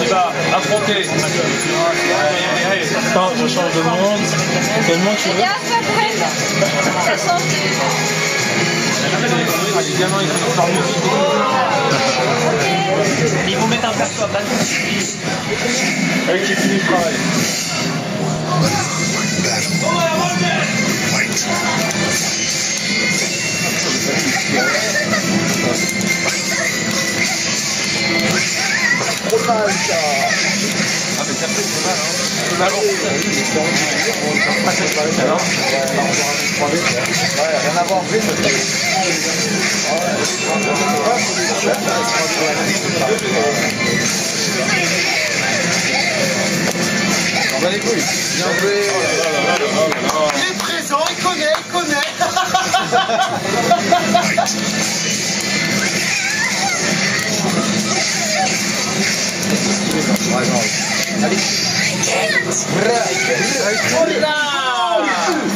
Il va affronter. Attends, je change de monde. Quel tu veux. Ils vont mettre un perso à balle. Avec qui finit le travail. Ah, mais ça fait c'est mal, hein. rien à voir en plus. On va les couilles. Bien joué. Il est présent, il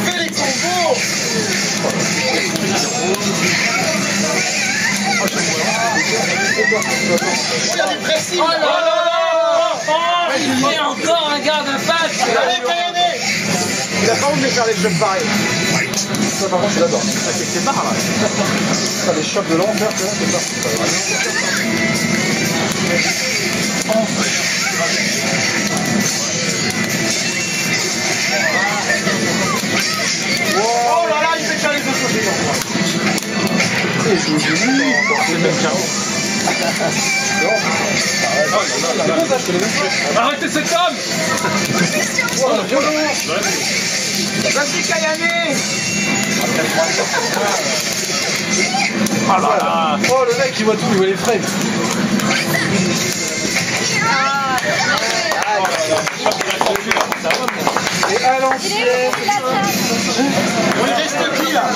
Fais les combos. Regarde, il précise. Oh là là Oh, il met encore un garde à face Allez. Il a pas envie de faire des jeux pareils. Ça, par contre, je l'adore. C'est marre là. Ça, les chocs de l'enfer, c'est ça. Oh C'est même carreau. Arrêtez cette femme Vas-y, Kayane. Ah là là Oh, le mec, il voit tout, il voit les frames. Ah, Et à l'ancienne. Il reste qui là?